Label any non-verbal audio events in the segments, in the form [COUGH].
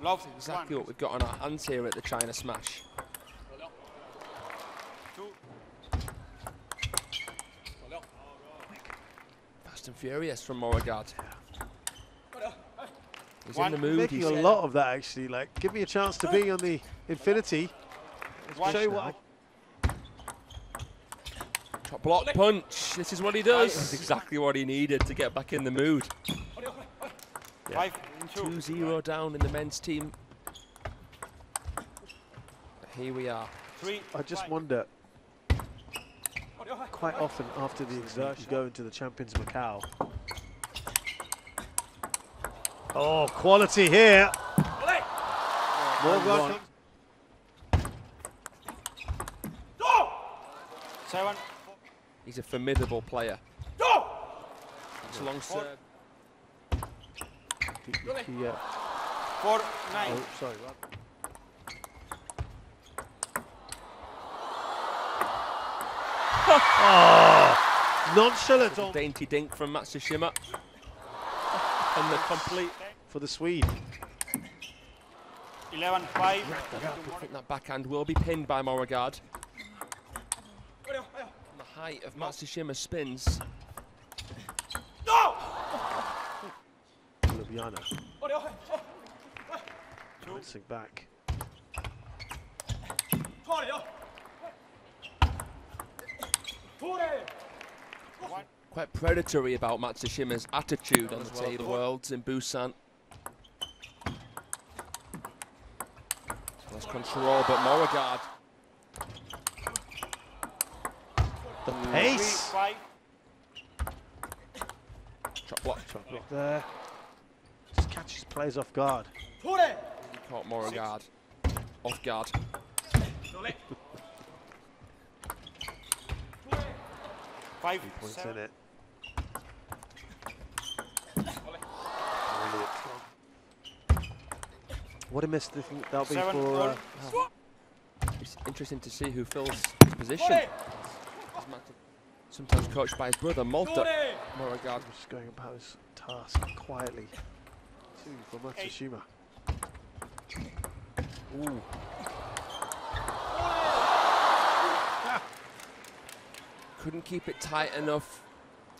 Love. Exactly One. what we've got on our hands here at the China Smash. Fast and furious from Moregard. He's One. in the mood. Making He's a lot of that actually. Like, give me a chance to be on the Infinity. One. Show you what. I, Top block punch. This is what he does. That's exactly what he needed to get back in the mood. Five. Two. 2-0 down in the men's team. Here we are. Three. I just five. wonder. Quite often after the exertion, you go into the Champions Macau. Oh, quality here. Morgan one. He's a formidable player. It's a long serve. He, uh, Four. Nine. oh, sorry. Rob. oh, [LAUGHS] nonchalant on Dainty dink from Matsushima. and the complete. for the Swede. Eleven. Five. I think that backhand will be pinned by Moregard. The height of Matsushima spins. Ljubljana. Bouncing back. Quite predatory about Matsushima's attitude on the well table. done. Worlds in Busan. Lost control, but Moregard. The Three. pace. Five. Chop block. There. Just catches players off guard. Caught Moregard. Off guard. Five. Points seven. in it. What a miss do you think that'll be Seven. for uh, Four. It's interesting to see who fills his position. Sometimes coached by his brother, Malta. Moregard. just going about his task quietly. Two for Matsushima. Ooh. Couldn't keep it tight enough.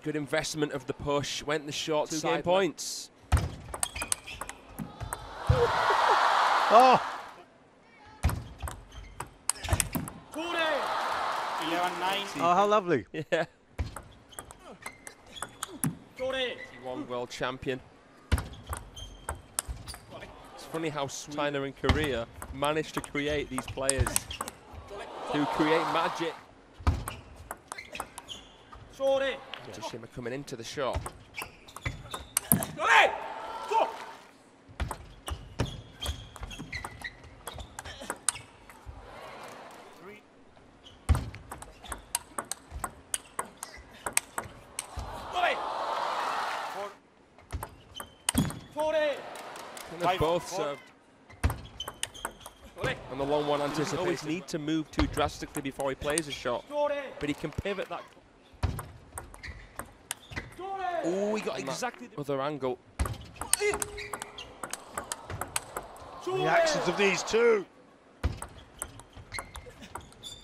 Good investment of the push. Went the short Two side game points. [LAUGHS] Oh! Eleven. Oh, how lovely. [LAUGHS] Yeah. One world champion. Funny how China and Korea managed to create these players who create magic. Tsushima coming into the shot. Three. Four. And they've Five, both four. served. And the long one anticipates. always need to move too drastically before he plays a shot. But he can pivot that. Oh, he got exactly the other angle. The actions of these two.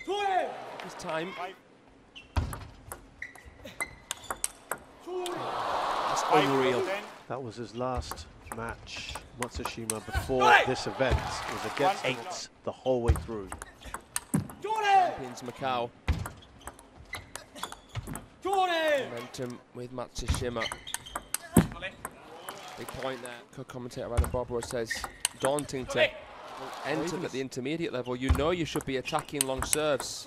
This time. That's unreal. That was his last match, Matsushima, before this event. was against One. eight the whole way through. Champions Macau. Momentum with Matsushima. Big point there. Co-commentator Adam Barbara says, daunting to enter at the intermediate level. You know you should be attacking long serves.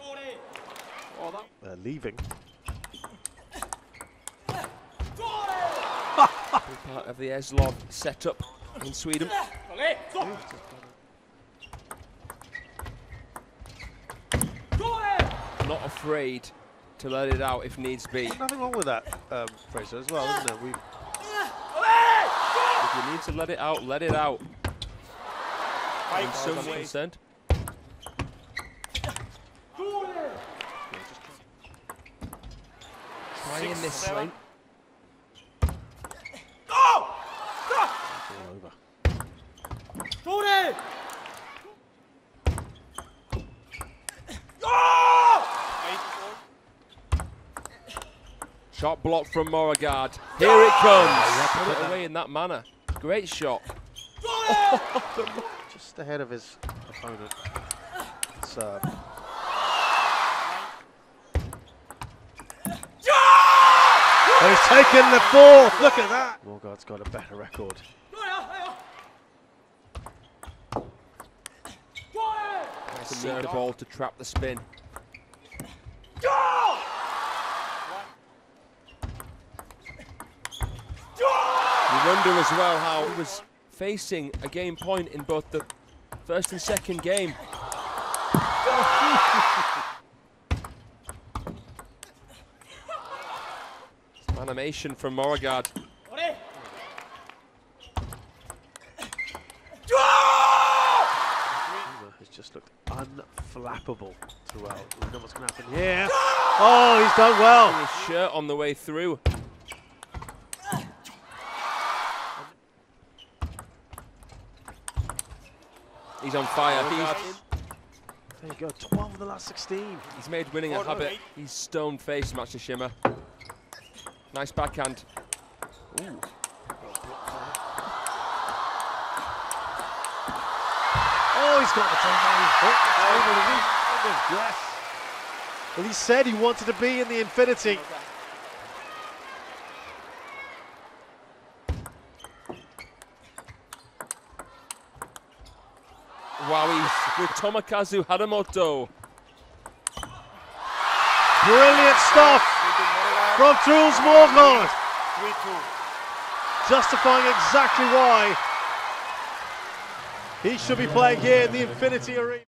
Oh, that Uh, leaving. [LAUGHS] big part of the Eslov setup in Sweden. Not afraid to let it out if needs be. Nothing wrong with that, um, Fraser, as well, isn't there? We If you need to let it out, let it out. Five. In some Six. concerned. Trying this seven. over. Jordan! Oh! Shot blocked from Moregard. Here it comes. Put it away in that manner. Great shot. [LAUGHS] Just ahead of his opponent. Serve. Uh, He's taken the fourth. Look at that. Moregard's got a better record. Serve the ball to trap the spin. You wonder as well how he was facing a game point in both the first and second game. [LAUGHS] Animation from Moregard. Just looked unflappable throughout. We know what's going to happen here. Oh, he's done well. His shirt on the way through. He's on fire. He's, There you go. 12 of the last 16. he's made winning a habit. eight. He's stone faced, Matsushima. Nice backhand. Ooh. Oh, he's got the table. Oh, the table, is he? Yes. Well, he said he wanted to be in the infinity. Wow, he's with Tomokazu Harimoto. Brilliant stuff from Truls Moregard, 3 2. justifying exactly why he should be playing here in the Infinity Arena.